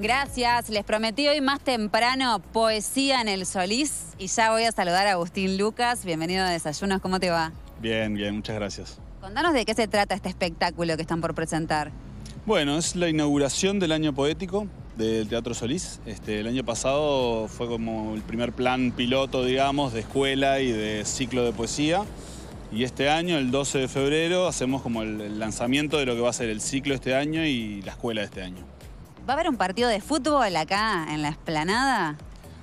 Gracias. Les prometí hoy más temprano poesía en el Solís y ya voy a saludar a Agustín Lucas. Bienvenido a Desayunos. ¿Cómo te va? Bien, bien, muchas gracias. Contanos de qué se trata este espectáculo que están por presentar. Bueno, es la inauguración del año poético del Teatro Solís. Este, el año pasado fue como el primer plan piloto, digamos, de escuela y de ciclo de poesía. Y este año, el 12 de febrero, hacemos como el, lanzamiento de lo que va a ser el ciclo este año y la escuela de este año. ¿Va a haber un partido de fútbol acá en la esplanada?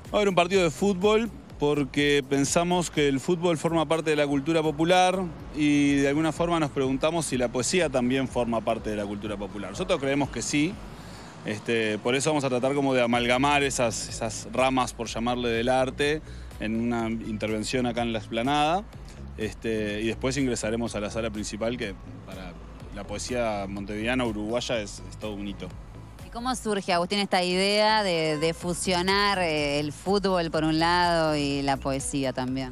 Va a haber un partido de fútbol porque pensamos que el fútbol forma parte de la cultura popular y de alguna forma nos preguntamos si la poesía también forma parte de la cultura popular. Nosotros creemos que sí, este, por eso vamos a tratar como de amalgamar esas, ramas, por llamarle, del arte en una intervención acá en la esplanada este, y después ingresaremos a la sala principal que para la poesía montevideana uruguaya es, es todo un hito. ¿Y cómo surge, Agustín, esta idea de, fusionar eh, el fútbol por un lado y la poesía también?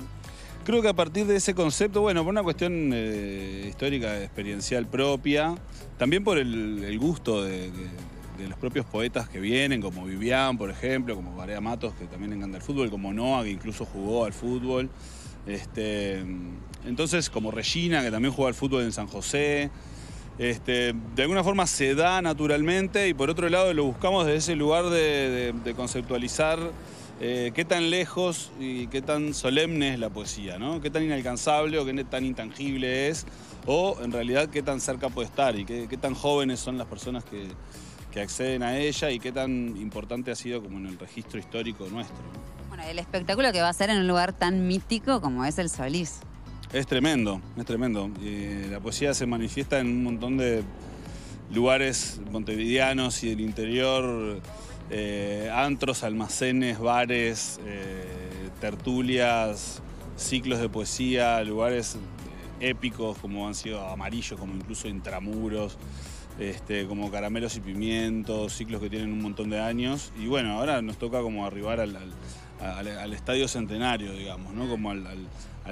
Creo que a partir de ese concepto, bueno, por una cuestión eh, histórica, experiencial propia, también por el, gusto de, los propios poetas que vienen, como Vivian, por ejemplo, como Barea Matos, que también encanta el fútbol, como Noah, que incluso jugó al fútbol. Este, entonces, como Regina, que también jugó al fútbol en San José. Este, de alguna forma se da naturalmente y por otro lado lo buscamos desde ese lugar de, conceptualizar eh, qué tan lejos y qué tan solemne es la poesía, ¿no? Qué tan inalcanzable o qué tan intangible es, o en realidad qué tan cerca puede estar y qué, tan jóvenes son las personas que, que acceden a ella y qué tan importante ha sido como en el registro histórico nuestro. ¿no? Bueno, el espectáculo que va a ser en un lugar tan mítico como es el Solís. Es tremendo, es tremendo. La poesía se manifiesta en un montón de lugares montevideanos y del interior, eh, antros, almacenes, bares, eh, tertulias, ciclos de poesía, lugares épicos como han sido Amarillo, como incluso Intramuros, este, como Caramelos y Pimientos, ciclos que tienen un montón de años. Y bueno, ahora nos toca como arribar al, al- estadio centenario, digamos, ¿no? Como al,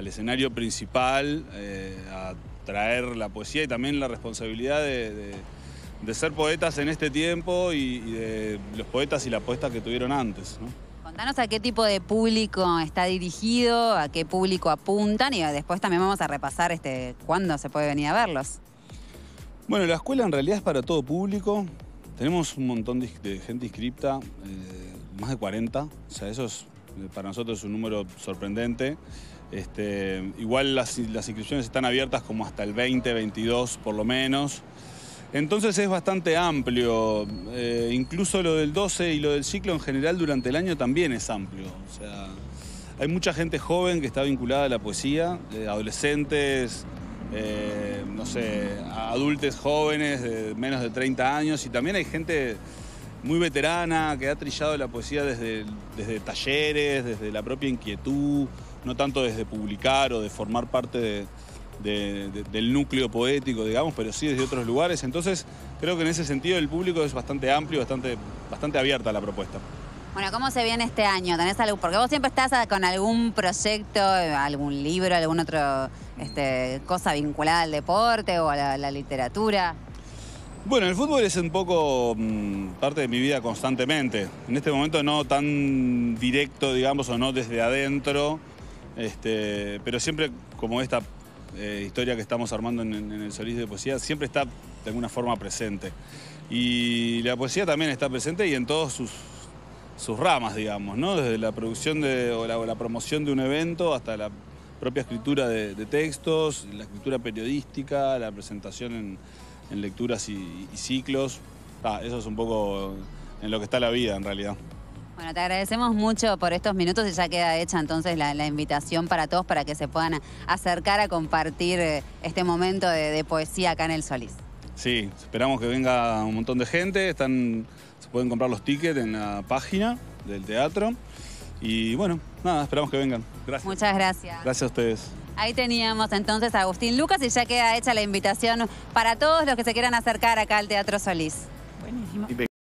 escenario principal, eh, a traer la poesía y también la responsabilidad de, ser poetas en este tiempo y, y de los poetas y las poetas que tuvieron antes, ¿no? Contanos a qué tipo de público está dirigido, a qué público apuntan y después también vamos a repasar este, cuándo se puede venir a verlos. Bueno, la escuela en realidad es para todo público. Tenemos un montón de, gente inscripta, eh, más de 40. O sea, eso es eh, para nosotros es un número sorprendente. Este, igual las, inscripciones están abiertas como hasta el 2022 por lo menos. Entonces es bastante amplio. Eh, incluso lo del 12 y lo del ciclo en general durante el año también es amplio. O sea, hay mucha gente joven que está vinculada a la poesía, adolescentes, eh, no sé, adultos jóvenes de menos de 30 años y también hay gente muy veterana que ha trillado la poesía desde, desde talleres, desde la propia inquietud, no tanto desde publicar o de formar parte de- de- de- del núcleo poético, digamos, pero sí desde otros lugares. Entonces creo que en ese sentido el público es bastante amplio, bastante, bastante abierta a la propuesta. Bueno, ¿cómo se viene este año? ¿Tenés algo? Porque vos siempre estás con algún proyecto, algún libro, algún otro este, cosa vinculada al deporte o a la, literatura. Bueno, el fútbol es un poco mm, parte de mi vida constantemente. En este momento no tan directo, digamos, o no desde adentro, este, pero siempre como esta eh, historia que estamos armando en, el Solís de Poesía, siempre está de alguna forma presente. Y la poesía también está presente y en todos sus, sus ramas, digamos, ¿no? Desde la producción de, o, la, o la promoción de un evento hasta la propia escritura de, de textos, la escritura periodística, la presentación en, en lecturas y, y ciclos. Ah, eso es un poco en lo que está la vida, en realidad. Bueno, te agradecemos mucho por estos minutos y ya queda hecha entonces la, la invitación para todos para que se puedan acercar a compartir eh, este momento de, de poesía acá en el Solís. Sí, esperamos que venga un montón de gente. Están, se pueden comprar los tickets en la página del teatro. Y bueno, nada, esperamos que vengan. Gracias. Muchas gracias. Gracias a ustedes. Ahí teníamos entonces a Agustín Lucas y ya queda hecha la invitación para todos los que se quieran acercar acá al Teatro Solís. Buenísimo.